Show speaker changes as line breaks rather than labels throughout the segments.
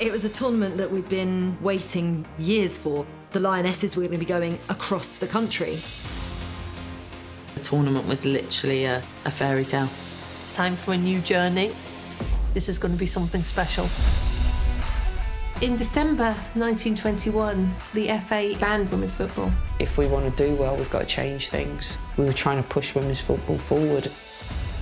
It was a tournament that we'd been waiting years for. The Lionesses were going to be going across the country.
The tournament was literally a, a fairy tale.
It's time for a new journey. This is going to be something special. In December 1921, the FA banned women's football.
If we want to do well, we've got to change things. We were trying to push women's football forward.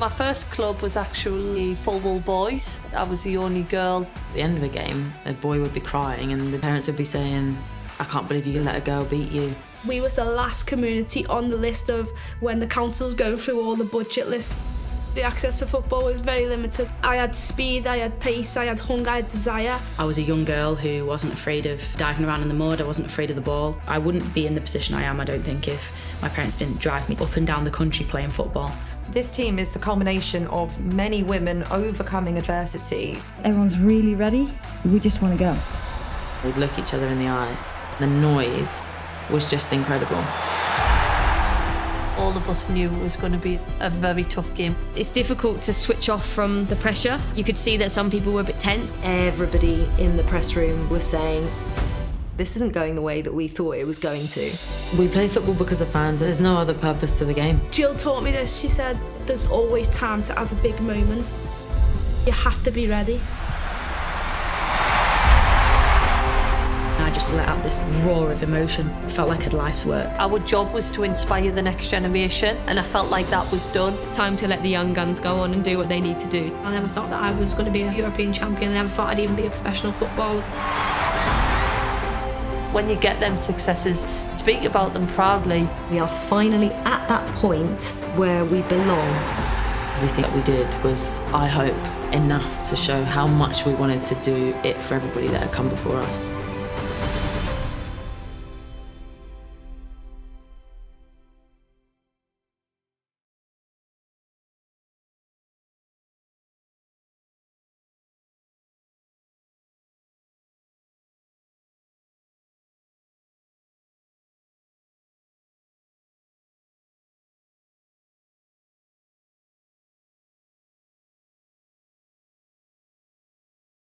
My first club was actually Fulwell Boys. I was the only girl.
At the end of a game, a boy would be crying and the parents would be saying, I can't believe you can let a girl beat you.
We was the last community on the list of when the council's going through all the budget lists. The access to football was very limited. I had speed, I had pace, I had hunger, I had desire.
I was a young girl who wasn't afraid of diving around in the mud, I wasn't afraid of the ball. I wouldn't be in the position I am, I don't think, if my parents didn't drive me up and down the country playing football.
This team is the culmination of many women overcoming adversity.
Everyone's really ready. We just want to go.
We'd look each other in the eye. The noise was just incredible
all of us knew it was going to be a very tough game.
It's difficult to switch off from the pressure. You could see that some people were a bit tense.
Everybody in the press room was saying, this isn't going the way that we thought it was going to.
We play football because of fans. There's no other purpose to the game.
Jill taught me this. She said, there's always time to have a big moment. You have to be ready.
I just let out this roar of emotion. It felt like a life's work.
Our job was to inspire the next generation, and I felt like that was done.
Time to let the young guns go on and do what they need to do.
I never thought that I was going to be a European champion. I never thought I'd even be a professional footballer.
When you get them successes, speak about them proudly.
We are finally at that point where we belong.
Everything that we did was, I hope, enough to show how much we wanted to do it for everybody that had come before us.